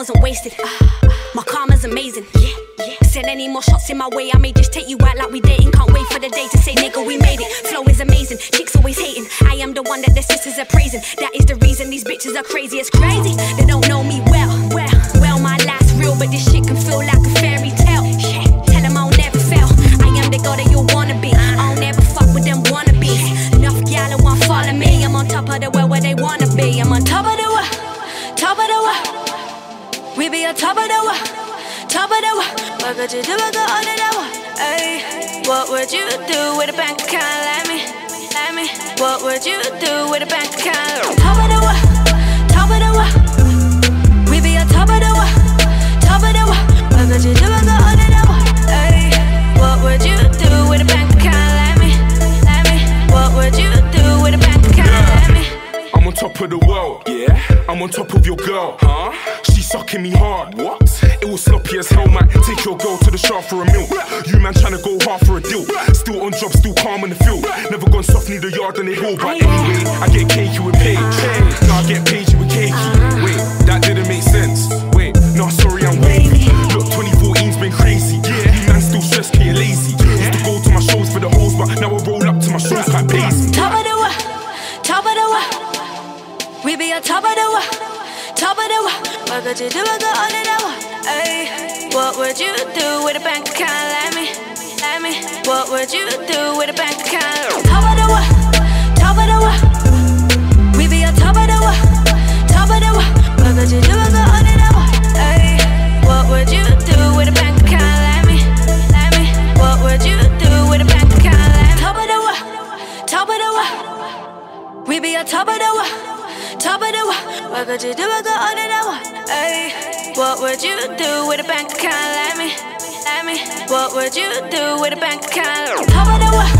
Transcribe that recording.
wasn't wasted. My karma's amazing. Yeah, yeah. Said any more shots in my way, I may just take you out like we dating. Can't wait for the day to say, nigga, we made it. Flow is amazing, chicks always hating. I am the one that their sisters are praising. That is the reason these bitches are crazy. It's crazy. They don't know me well. Well, well, my life's real, but this shit can feel like a fairy tale. Yeah, tell them I'll never fail. I am the girl that you wanna be. I'll never fuck with them wannabes. Enough gal who want follow me. I'm on top of the world where they wanna be. I'm on top of the top of the world. We be on top of the world, top of the world. What could you do? I go under what would you do with a bank account me? Me? What would you do with a bank account? Top of the world, top of the world. We be on top of the world, top of the world. What could you do? Ay, what would you do with a bank account me? Like me? What would you do with a bank account like me? I'm on top of the world. Yeah. I'm on top of girl. Huh? She sucking me hard. What? It was sloppy as hell, man. Take your girl to the shop for a meal. You man trying to go hard for a deal. Still on job, still calm in the field. Never gone soft, need a yard on the hill. But anyway, I get cakey with Paige. Now I get Paige with cakey. Wait, that didn't make sense. Wait, no, sorry, I'm wavy. Look, 2014's been crazy. Yeah, you man still stressed, cause lazy. Used to go to my shows for the hoes, but now I roll up to my shows like Paisley. Top of the world, top of the world. We be on top of the world, top of the could you do? I go under the world. Ay, what would you do with a bank account like me? Like me? What would you do with a bank account? Top of the world, top of the world. We be on top of the world, top of the world. What could you do? I go under the world. Ay, what would you do with a bank account like me? Like me? What would you do with a bank account like me? Top of the world, top of the world. We be on top of the world, top of the world. What could you do? I go under the world. Ay, what would you do with a bank account like me? Like me? What would you do with a bank account? Top of the world,